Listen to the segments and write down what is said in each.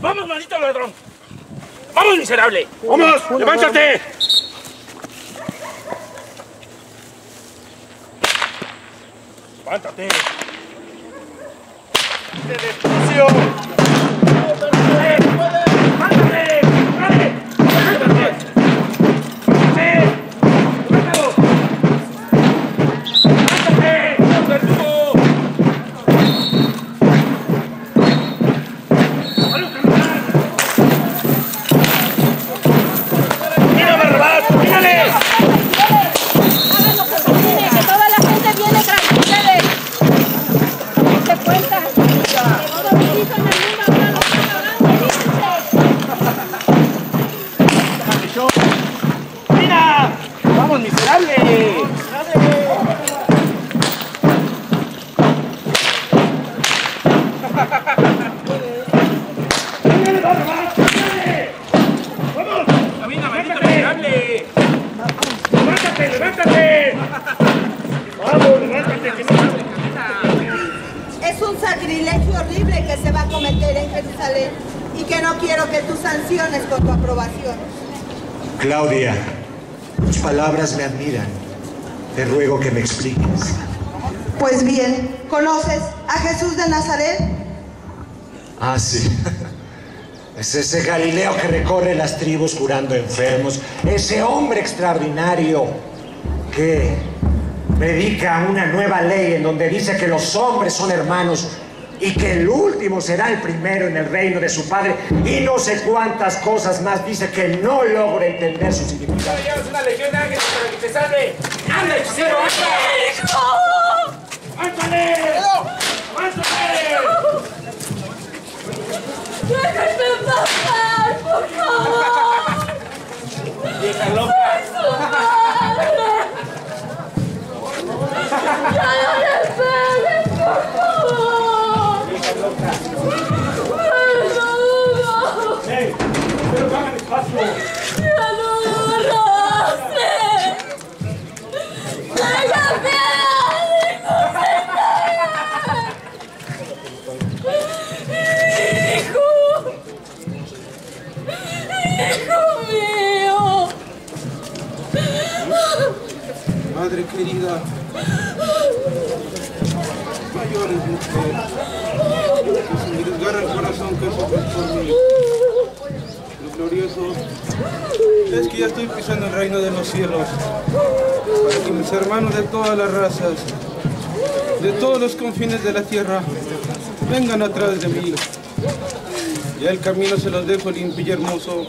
¡Vamos, maldito ladrón! ¡Vamos, miserable! ¡Vamos! ¡Levántate! ¡Levántate! Claudia, tus palabras me admiran. Te ruego que me expliques. Pues bien, ¿conoces a Jesús de Nazaret? Ah, sí. Es ese Galileo que recorre las tribus curando enfermos. Ese hombre extraordinario que predica una nueva ley en donde dice que los hombres son hermanos y que el último será el primero en el reino de su padre. Y no sé cuántas cosas más dice que no logro entender su significado. Llevas una legión de ángeles para que te salve. ¡Anda, hechicero! ¡Ándale! ¡Ándale! ¡Déjenme pasar, por favor! ¡Vieja loca! ¡Su madre! ¡Ya no le peguen, por favor! Madre querida, mayor es mujer, que se me desgarra el corazón que sufres por mí. Lo glorioso es que ya estoy pisando el reino de los cielos, para que mis hermanos de todas las razas, de todos los confines de la tierra, vengan atrás de mí. Ya el camino se los dejo limpio y hermoso,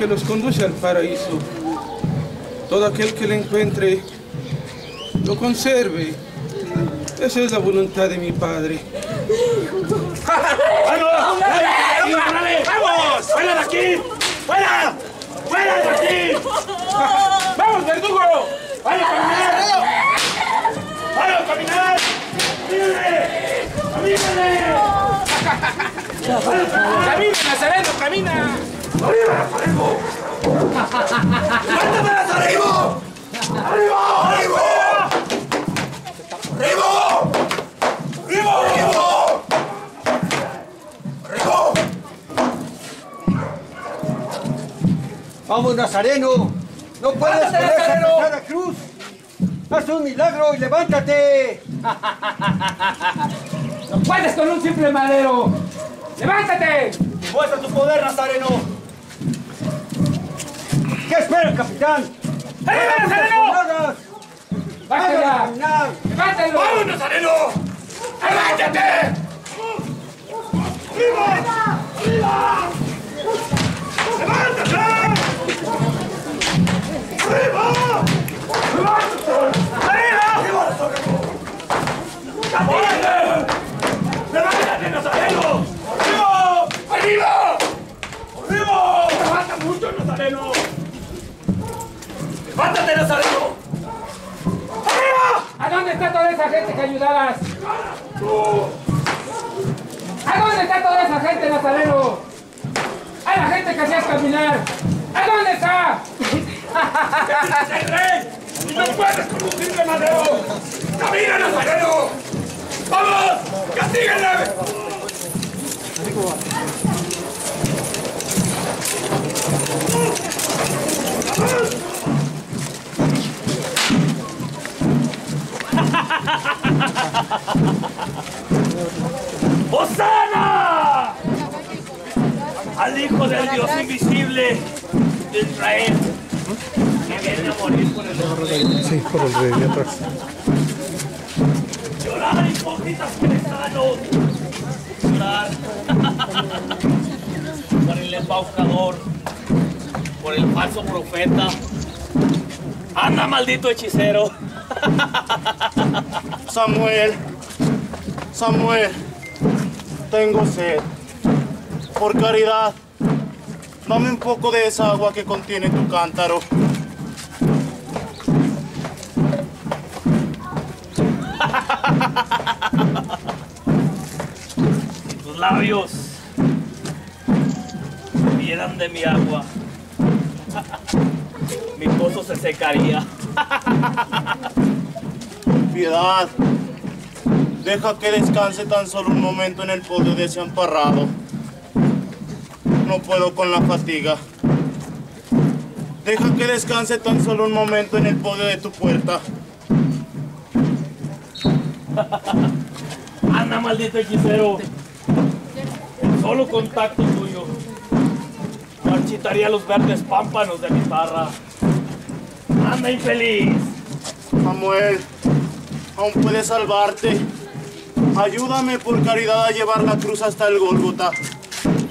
que los conduce al paraíso. Todo aquel que le encuentre, lo conserve. Esa es la voluntad de mi Padre. ¡Vamos! ¡Dale! ¡Dale! ¡Vamos! ¡Fuera de aquí! ¡Fuera! ¡Fuera de aquí! ¡Vamos, verdugo! ¡Vaya a caminar! ¡Vaya a caminar! ¡Camínale! ¡Camínale! ¡Camina, Nazareno, camina! ¡Arriba, Nazareno! ¡Levántate, Nazareno! ¡Arriba! ¡Arriba! ¡Arriba! ¡Arriba! ¡Arriba! ¡Arriba! Vamos, Nazareno. No puedes ¡Levántate, con esa Nazareno! pesada cruz. Haz un milagro y levántate. ¡No puedes con un simple madero! ¡Levántate! Muestra tu poder, Nazareno. ¿Qué espera, capitán? ¡Arriba, Nazareno! ¡Baja ¡Hágalo ya! caminar! ¡Levántalo! ¡Vamos, Nazareno! ¡Levántate! ¡Arriba! ¡Arriba! ¡Levántate! ¡Arriba! ¡Levántate! ¡Arriba! ¡Arriba, Nazareno! ¡Camínale! ¡Levántate, Nazareno! ¡Arriba! ¡Arriba! ¡Arriba! ¡Levanta mucho, Nazareno! ¡Levántate, Nazareno! ¡Arriba! ¿A dónde está toda esa gente que ayudabas? ¿A dónde está toda esa gente, Nazareno? ¡A la gente que hacías caminar! ¿A dónde está? ¡El rey! ¡Y no puedes con un simple madero! ¡Camina, Nazareno! ¡Vamos! ¡Castíguenle! ¡Hosana! Al Hijo del Dios invisible de Israel. Que viene a morir por el rey. Sí, por el rey de atrás. Llorar, hipócritas cristianos. Llorar. por el embaucador. Por el falso profeta. Anda, maldito hechicero. Samuel, Samuel, tengo sed. Por caridad, dame un poco de esa agua que contiene tu cántaro. Tus labios vieran de mi agua. Mi pozo se secaría. Piedad, deja que descanse tan solo un momento en el podio de ese amparrado. No puedo con la fatiga. Deja que descanse tan solo un momento en el podio de tu puerta. Anda, maldito hechicero. El solo contacto tuyo marchitaría los verdes pámpanos de mi parra. Anda, infeliz. Samuel, aún puedes salvarte. Ayúdame por caridad a llevar la cruz hasta el Gólgota.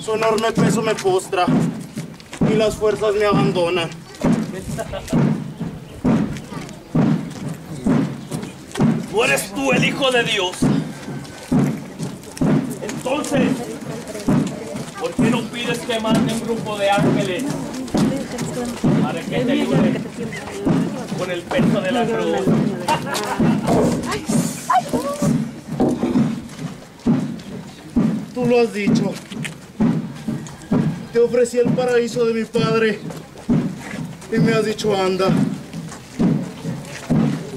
Su enorme peso me postra y las fuerzas me abandonan. ¿No eres tú el Hijo de Dios? Entonces, ¿por qué no pides que mande un grupo de ángeles para que te ayuden con el peso de la cruz? Tú lo has dicho. Te ofrecí el paraíso de mi padre y me has dicho anda.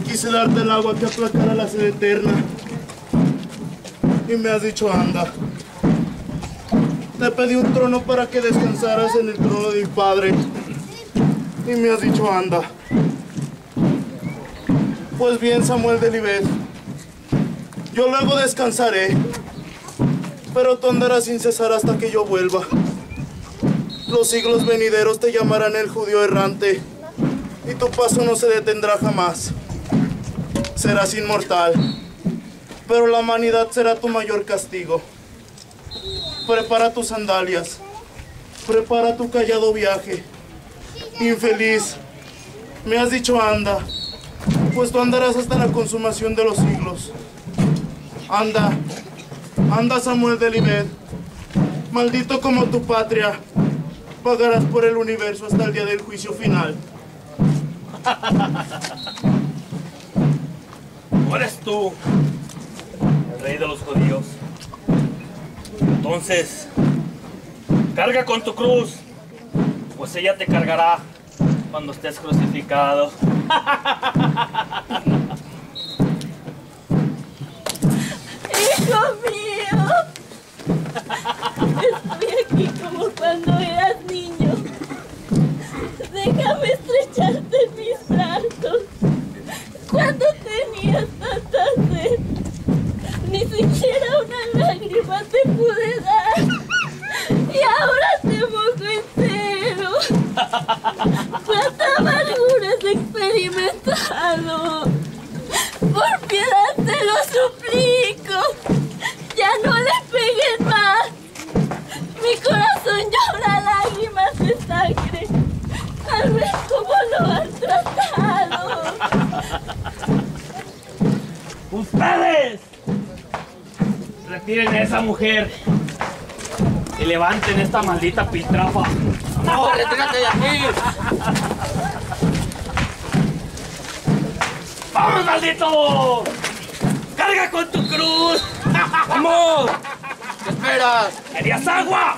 Quise darte el agua que aplacara la sed eterna y me has dicho anda. Te pedí un trono para que descansaras en el trono de mi padre y me has dicho anda. Pues bien, Samuel de Libet, yo luego descansaré, pero tú andarás sin cesar hasta que yo vuelva. Los siglos venideros te llamarán el judío errante, y tu paso no se detendrá jamás. Serás inmortal, pero la humanidad será tu mayor castigo. Prepara tus sandalias, prepara tu callado viaje. Infeliz, me has dicho anda, pues tú andarás hasta la consumación de los siglos. Anda, anda Samuel de maldito como tu patria, pagarás por el universo hasta el día del juicio final. ¿No eres tú rey de los judíos? Entonces, carga con tu cruz, pues ella te cargará cuando estés crucificado. Hijo mío, estoy aquí como cuando eras niño. Déjame estrecharte en mis brazos. Retiren a esa mujer y levanten esta maldita piltrafa. ¡No, retírate de aquí! ¡Vamos, maldito! ¡Carga con tu cruz! ¡Vamos! ¿Qué esperas? ¿Querías agua?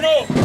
Colonel!